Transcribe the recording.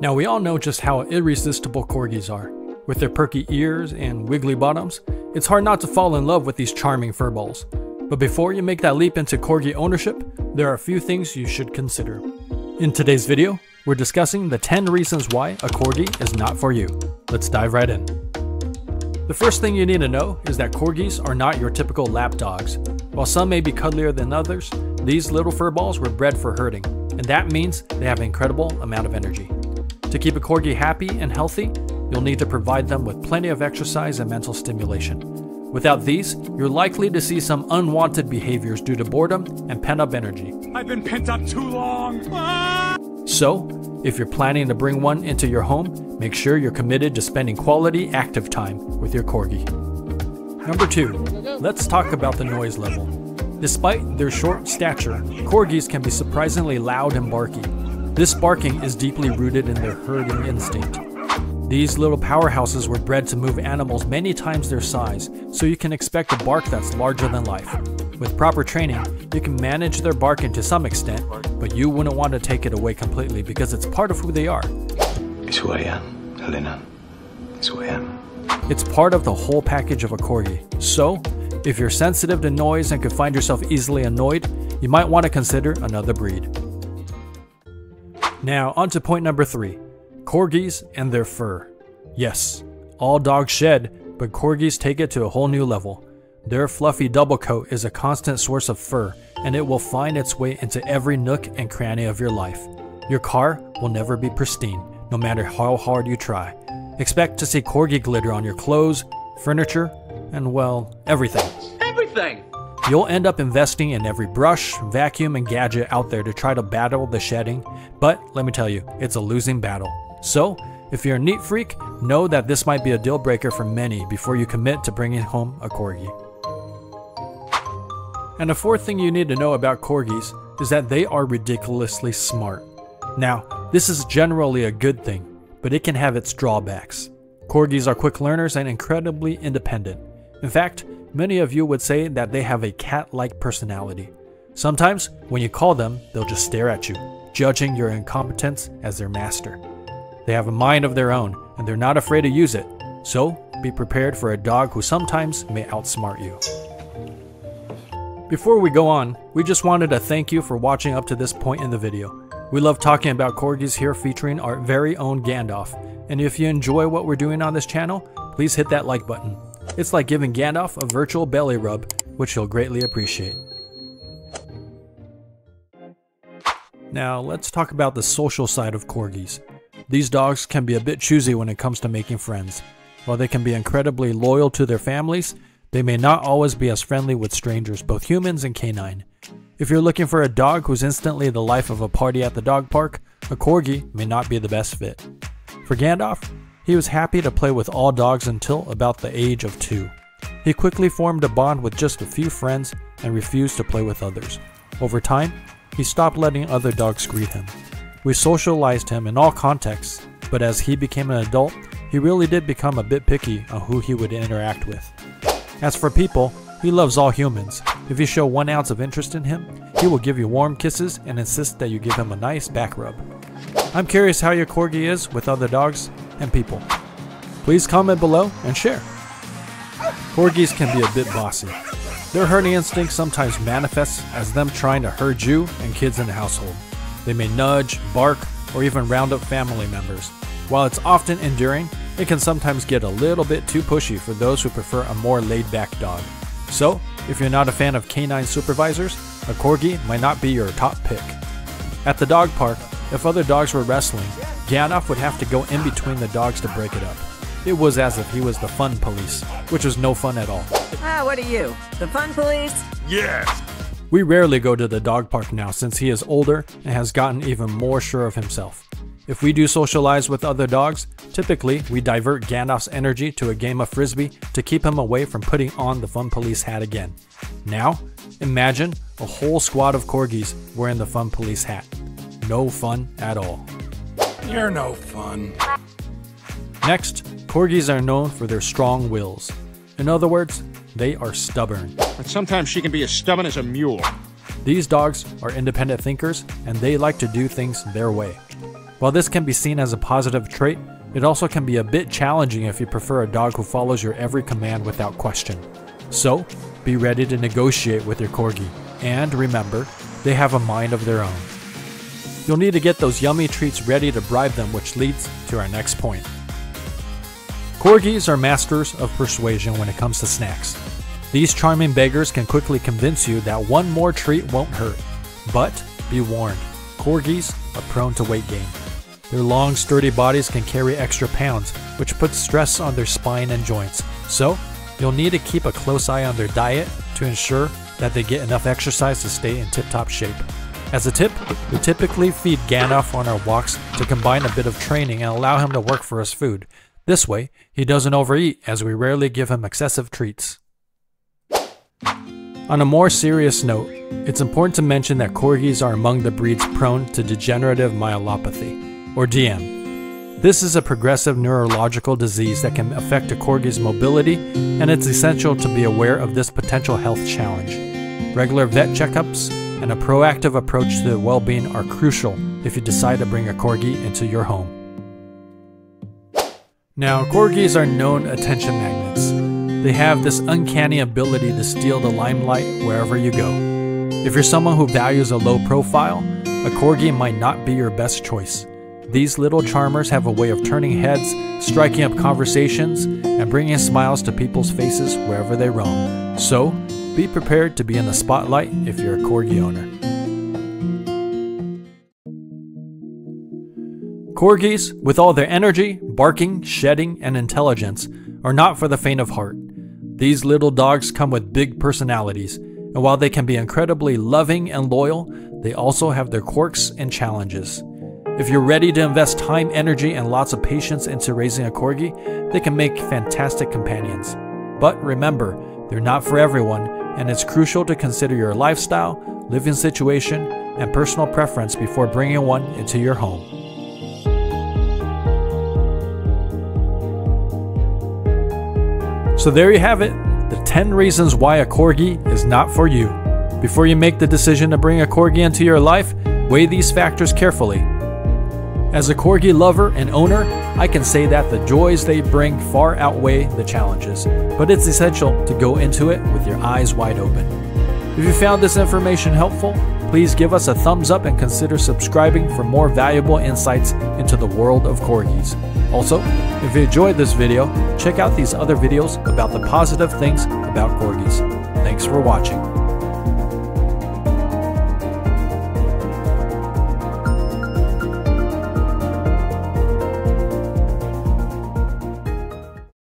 Now, we all know just how irresistible corgis are. With their perky ears and wiggly bottoms, it's hard not to fall in love with these charming furballs. But before you make that leap into corgi ownership, there are a few things you should consider. In today's video, we're discussing the 10 reasons why a corgi is not for you. Let's dive right in. The first thing you need to know is that corgis are not your typical lap dogs. While some may be cuddlier than others, these little furballs were bred for herding, and that means they have an incredible amount of energy. To keep a corgi happy and healthy, you'll need to provide them with plenty of exercise and mental stimulation. Without these, you're likely to see some unwanted behaviors due to boredom and pent up energy. I've been pent up too long. Ah! So, if you're planning to bring one into your home, make sure you're committed to spending quality active time with your corgi. Number 2. Let's talk about the noise level. Despite their short stature, corgis can be surprisingly loud and barky. This barking is deeply rooted in their herding instinct. These little powerhouses were bred to move animals many times their size, so you can expect a bark that's larger than life. With proper training, you can manage their barking to some extent, but you wouldn't want to take it away completely because it's part of who they are. It's who I am, Helena. It's who I am. It's part of the whole package of a corgi. So, if you're sensitive to noise and could find yourself easily annoyed, you might want to consider another breed. Now, on to point number three corgis and their fur. Yes, all dogs shed, but corgis take it to a whole new level. Their fluffy double coat is a constant source of fur, and it will find its way into every nook and cranny of your life. Your car will never be pristine, no matter how hard you try. Expect to see corgi glitter on your clothes, furniture, and well, everything. Everything! You'll end up investing in every brush, vacuum, and gadget out there to try to battle the shedding, but let me tell you, it's a losing battle. So, if you're a neat freak, know that this might be a deal breaker for many before you commit to bringing home a corgi. And the fourth thing you need to know about corgis is that they are ridiculously smart. Now, this is generally a good thing, but it can have its drawbacks. Corgis are quick learners and incredibly independent. In fact, Many of you would say that they have a cat like personality. Sometimes, when you call them, they'll just stare at you, judging your incompetence as their master. They have a mind of their own, and they're not afraid to use it, so be prepared for a dog who sometimes may outsmart you. Before we go on, we just wanted to thank you for watching up to this point in the video. We love talking about corgis here featuring our very own Gandalf, and if you enjoy what we're doing on this channel, please hit that like button. It's like giving Gandalf a virtual belly rub, which he'll greatly appreciate. Now, let's talk about the social side of corgis. These dogs can be a bit choosy when it comes to making friends. While they can be incredibly loyal to their families, they may not always be as friendly with strangers, both humans and canine. If you're looking for a dog who's instantly the life of a party at the dog park, a corgi may not be the best fit. For Gandalf, he was happy to play with all dogs until about the age of two. He quickly formed a bond with just a few friends and refused to play with others. Over time, he stopped letting other dogs greet him. We socialized him in all contexts, but as he became an adult, he really did become a bit picky on who he would interact with. As for people, he loves all humans. If you show one ounce of interest in him, he will give you warm kisses and insist that you give him a nice back rub. I'm curious how your corgi is with other dogs and people. Please comment below and share. Corgis can be a bit bossy. Their herding instinct sometimes manifests as them trying to herd you and kids in the household. They may nudge, bark, or even round up family members. While it's often enduring, it can sometimes get a little bit too pushy for those who prefer a more laid back dog. So, if you're not a fan of canine supervisors, a corgi might not be your top pick. At the dog park, if other dogs were wrestling, Gandalf would have to go in between the dogs to break it up. It was as if he was the fun police, which was no fun at all. Ah, what are you? The fun police? Yes! We rarely go to the dog park now since he is older and has gotten even more sure of himself. If we do socialize with other dogs, typically we divert Gandalf's energy to a game of frisbee to keep him away from putting on the fun police hat again. Now, imagine a whole squad of corgis wearing the fun police hat. No fun at all. You're no fun. Next, corgis are known for their strong wills. In other words, they are stubborn. But sometimes she can be as stubborn as a mule. These dogs are independent thinkers and they like to do things their way. While this can be seen as a positive trait, it also can be a bit challenging if you prefer a dog who follows your every command without question. So, be ready to negotiate with your corgi. And remember, they have a mind of their own. You'll need to get those yummy treats ready to bribe them, which leads to our next point. Corgis are masters of persuasion when it comes to snacks. These charming beggars can quickly convince you that one more treat won't hurt. But be warned, corgis are prone to weight gain. Their long, sturdy bodies can carry extra pounds, which puts stress on their spine and joints. So, you'll need to keep a close eye on their diet to ensure that they get enough exercise to stay in tip top shape. As a tip, we typically feed Gandalf on our walks to combine a bit of training and allow him to work for his food. This way, he doesn't overeat as we rarely give him excessive treats. On a more serious note, it's important to mention that corgis are among the breeds prone to degenerative myelopathy, or DM. This is a progressive neurological disease that can affect a corgi's mobility, and it's essential to be aware of this potential health challenge. Regular vet checkups and a proactive approach to well being are crucial if you decide to bring a corgi into your home. Now, corgis are known attention magnets. They have this uncanny ability to steal the limelight wherever you go. If you're someone who values a low profile, a corgi might not be your best choice. These little charmers have a way of turning heads, striking up conversations, and bringing smiles to people's faces wherever they roam. So, be prepared to be in the spotlight if you're a corgi owner. Corgis, with all their energy, barking, shedding, and intelligence, are not for the faint of heart. These little dogs come with big personalities, and while they can be incredibly loving and loyal, they also have their quirks and challenges. If you're ready to invest time, energy, and lots of patience into raising a corgi, they can make fantastic companions. But remember, they're not for everyone, and it's crucial to consider your lifestyle, living situation, and personal preference before bringing one into your home. So there you have it the 10 reasons why a corgi is not for you. Before you make the decision to bring a corgi into your life, weigh these factors carefully. As a corgi lover and owner, I can say that the joys they bring far outweigh the challenges, but it's essential to go into it with your eyes wide open. If you found this information helpful, please give us a thumbs up and consider subscribing for more valuable insights into the world of corgis. Also, if you enjoyed this video, check out these other videos about the positive things about corgis. Thanks for watching.